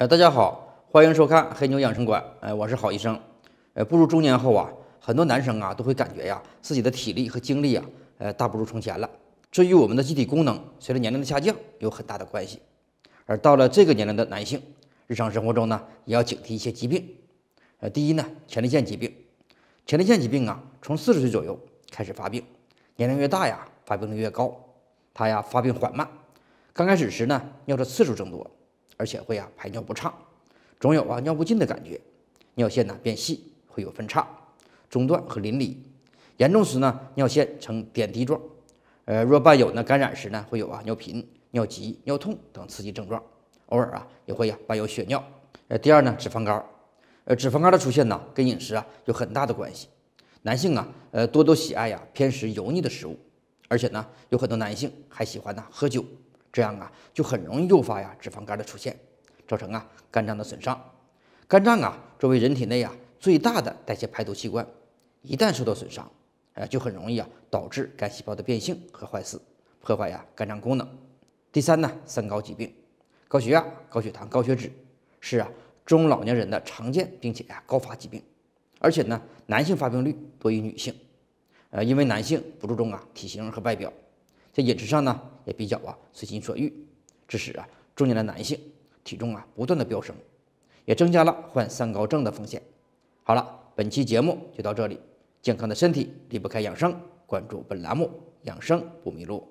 哎，大家好，欢迎收看黑牛养生馆。哎，我是郝医生。呃，步入中年后啊，很多男生啊都会感觉呀，自己的体力和精力啊，呃，大不如从前了。这与我们的机体功能随着年龄的下降有很大的关系。而到了这个年龄的男性，日常生活中呢，也要警惕一些疾病。呃，第一呢，前列腺疾病。前列腺疾病啊，从四十岁左右开始发病，年龄越大呀，发病率越高。它呀，发病缓慢，刚开始时呢，尿的次数增多。而且会啊排尿不畅，总有啊尿不尽的感觉，尿线呢变细，会有分叉、中断和淋漓，严重时呢尿线呈点滴状，呃若伴有呢感染时呢会有啊尿频、尿急、尿痛等刺激症状，偶尔啊也会呀伴有血尿。呃第二呢脂肪肝，呃脂肪肝的出现呢跟饮食啊有很大的关系，男性啊呃多多喜爱呀偏食油腻的食物，而且呢有很多男性还喜欢呢喝酒。这样啊，就很容易诱发呀脂肪肝的出现，造成啊肝脏的损伤。肝脏啊，作为人体内啊最大的代谢排毒器官，一旦受到损伤，呃，就很容易啊导致肝细胞的变性和坏死，破坏呀肝脏功能。第三呢，三高疾病，高血压、高血糖、高血脂是啊中老年人的常见并且呀高发疾病，而且呢男性发病率多于女性，呃，因为男性不注重啊体型和外表。在饮食上呢，也比较啊随心所欲，致使啊中年的男性体重啊不断的飙升，也增加了患三高症的风险。好了，本期节目就到这里，健康的身体离不开养生，关注本栏目，养生不迷路。